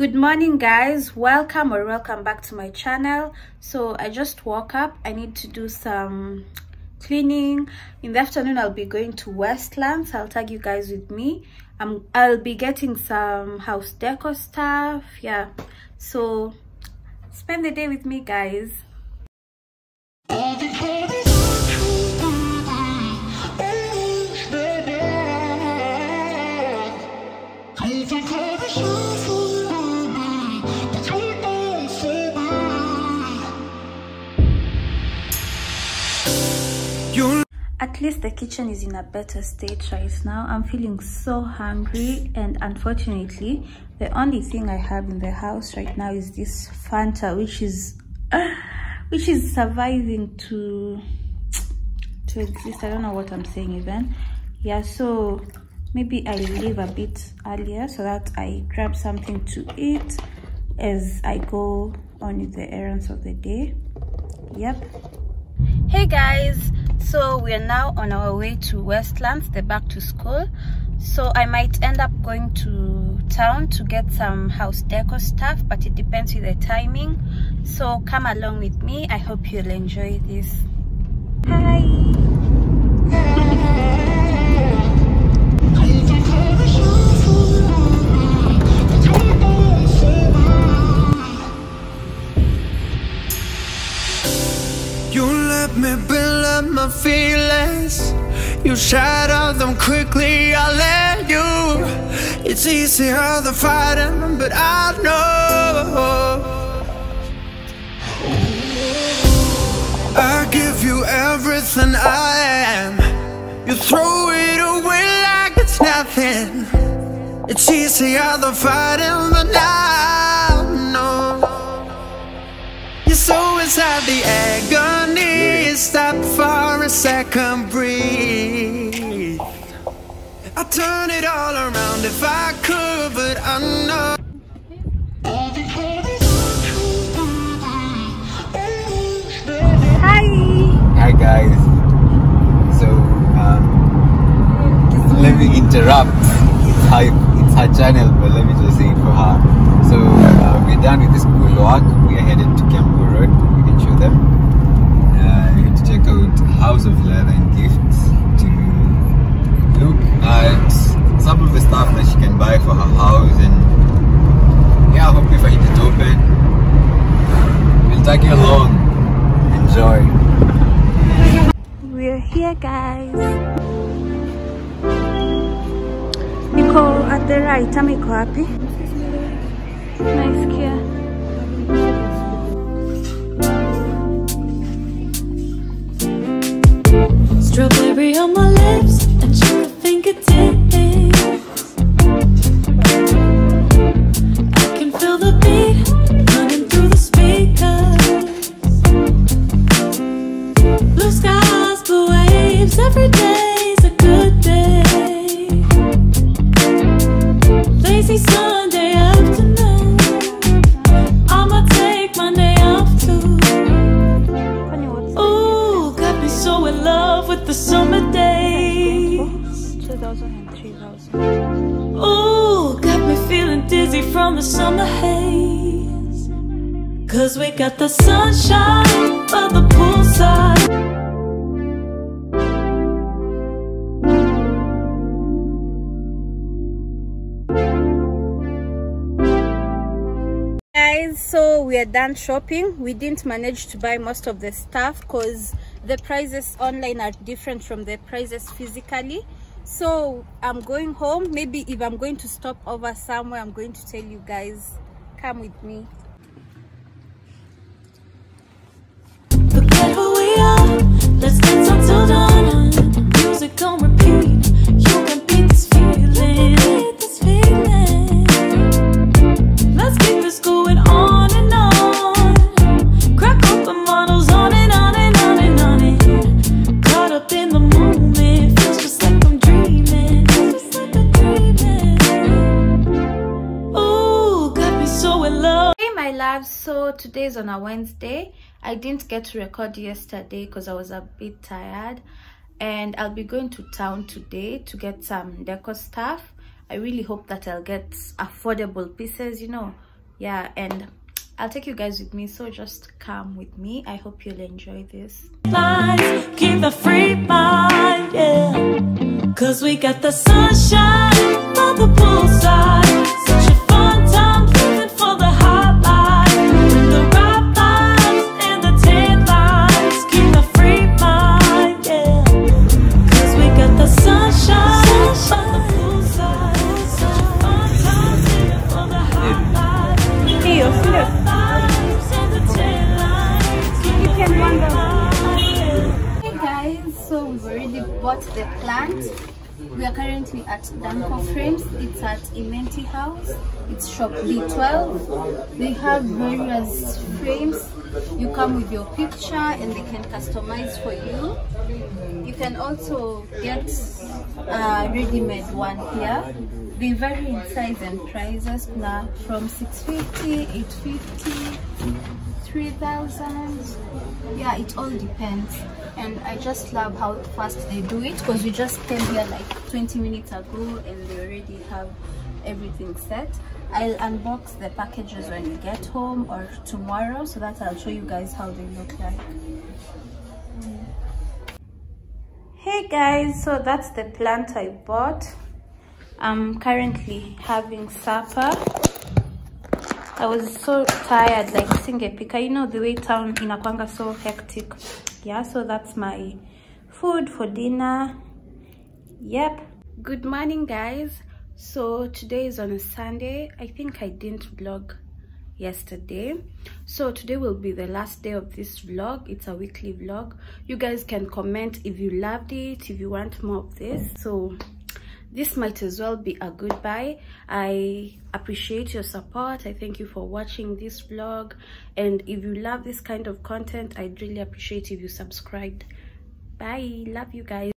good morning guys. Welcome or welcome back to my channel. So i just woke up. I need to do some cleaning. In the afternoon i'll be going to westlands. I'll tag you guys with me. Um i'll be getting some house decor stuff. Yeah. So spend the day with me guys at least the kitchen is in a better state right now. I'm feeling so hungry and unfortunately the only thing i have in the house right now is this fanta which is which is surviving to to exist. I don't know what i'm saying even. Yeah so maybe i leave a bit earlier so that i grab something to eat as i go on with the errands of the day. Yep. Hey guys so we are now on our way to westlands the back to school. So i might end up going to town to get some house decor stuff but it depends with the timing. So come along with me. I hope you'll enjoy this. Hi You shatter them quickly, I let you. It's easier than fighting, but I know. I give you everything I am. You throw it away like it's nothing. It's easier than fighting, but I know. You're so inside the agony. Stop for a second, breathe. I turn it all around if I could, but I know. hi Hi guys. So um, let me interrupt. It's her, it's her channel, but let me just say it for her. So uh, we're done with the school work. We are headed to Kiambu Road. We can show them. Uh, we're going to check out House of Leather and Gifts to look at some the stuff that she can buy for her house and yeah, I hope we find it open. We'll take you along. Enjoy. we're here guys niko at the right ama iko wapi naisikia the summer haze. Cause we got the sunshine by the poolside. guys so we are done shopping we didn't manage to buy most of the stuff because the prices online are different from the prices physically so i'm going home maybe if i'm going to stop over somewhere i'm going to tell you guys come with me. Let's. Music repeat. Today is on a wednesday. I didn't get to record yesterday because i was a bit tired. And i'll be going to town today to get some decor stuff. I really hope that i'll get affordable pieces you know. Yeah and i'll take you guys with me so just come with me. I hope you'll enjoy this. Keep free mind, yeah. Cause we got the sunshine on the poolside. Bought the plant. We are currently at Danko Frames. It's at Imenti House. It's shop B12. They have various frames. You come with your picture and they can customize for you. You can also get a ready-made one here. They vary in size and prices now from 650, 850, 3000 yeah it all depends. And i just love how fast they do it because we just came here like 20 minutes ago and they already have everything set. I'll unbox the packages when we get home or tomorrow so that i'll show you guys how they look like. Hey guys so that's the plant i bought i'm currently having supper. I was so tired like singepika. You know the way town inakwanga so hectic. Yeah so that's my food for dinner. Yep. Good morning guys. So today is on a sunday. I think i didn't vlog yesterday. So today will be the last day of this vlog. It's a weekly vlog. You guys can comment if you loved it if you want more of this. So this might as well be a goodbye. I appreciate your support. I thank you for watching this vlog. And if you love this kind of content i'd really appreciate if you subscribed. Bye. Love you guys